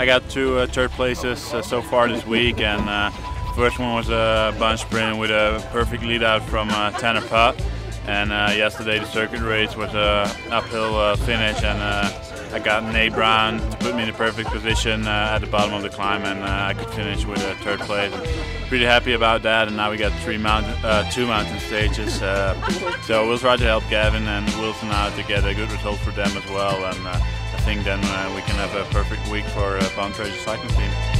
I got two uh, third places uh, so far this week, and uh, first one was a bunch sprint with a perfect lead out from uh, Tanner Putt. And uh, yesterday the circuit race was a uphill uh, finish, and uh, I got Nate Brown to put me in the perfect position uh, at the bottom of the climb, and uh, I could finish with a third place. And pretty happy about that. And now we got three mountain, uh, two mountain stages. Uh, so we'll try to help Gavin and Wilson out to get a good result for them as well. And uh, I think then uh, we can have a perfect week for uh, Bontrager Cycling Team.